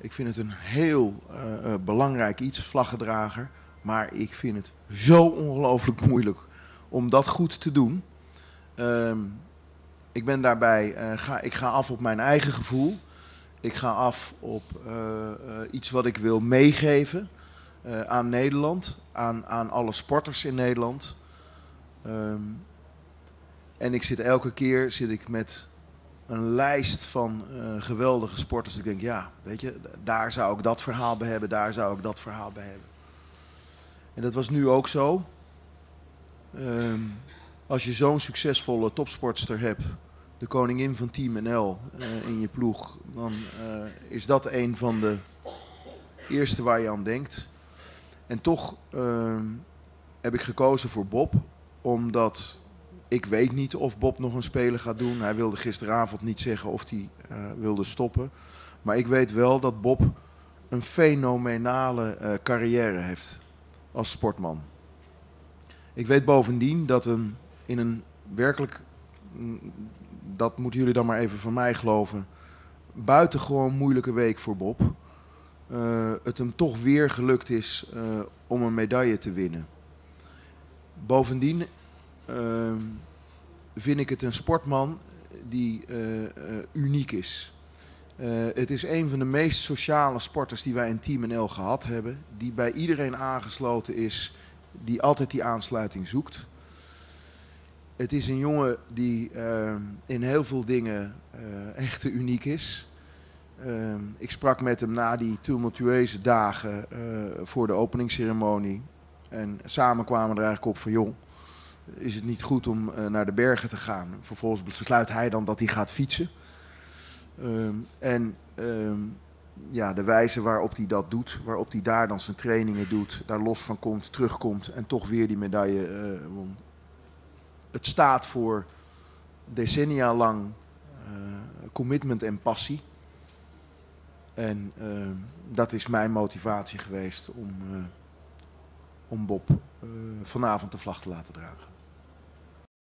Ik vind het een heel uh, belangrijk iets, vlaggedrager. Maar ik vind het zo ongelooflijk moeilijk om dat goed te doen. Ehm, ik ben daarbij, uh, ga, ik ga af op mijn eigen gevoel. Ik ga af op iets wat ik wil meegeven aan Nederland, aan, aan alle sporters in Nederland. Um, en ik zit elke keer zit ik met een lijst van uh, geweldige sporters. Ik denk, ja, weet je, daar zou ik dat verhaal bij hebben, daar zou ik dat verhaal bij hebben. En dat was nu ook zo. Um, als je zo'n succesvolle topsportster hebt, de koningin van Team NL uh, in je ploeg, dan uh, is dat een van de eerste waar je aan denkt. En toch uh, heb ik gekozen voor Bob, omdat ik weet niet of Bob nog een speler gaat doen. Hij wilde gisteravond niet zeggen of hij uh, wilde stoppen. Maar ik weet wel dat Bob een fenomenale uh, carrière heeft als sportman. Ik weet bovendien dat een, in een werkelijk, mm, dat moeten jullie dan maar even van mij geloven, buitengewoon moeilijke week voor Bob. Uh, het hem toch weer gelukt is om een medaille te winnen. Bovendien vind ik het een sportman die uh, uh, uniek is. Uh, het is een van de meest sociale sporters die wij in Team NL gehad hebben. Die bij iedereen aangesloten is, die altijd die aansluiting zoekt. Het is een jongen die ehm, in heel veel dingen echt uniek is. Ehm, ik sprak met hem na die tumultueuze dagen voor de openingsceremonie. En samen kwamen we er eigenlijk op van jong is het niet goed om uh, naar de bergen te gaan. Vervolgens besluit hij dan dat hij gaat fietsen. Um, en um, ja, de wijze waarop hij dat doet, waarop hij daar dan zijn trainingen doet, daar los van komt, terugkomt en toch weer die medaille uh, won. Het staat voor decennia lang uh, commitment en passie. En ehm, dat is mijn motivatie geweest om, om Bob vanavond de vlag te laten dragen.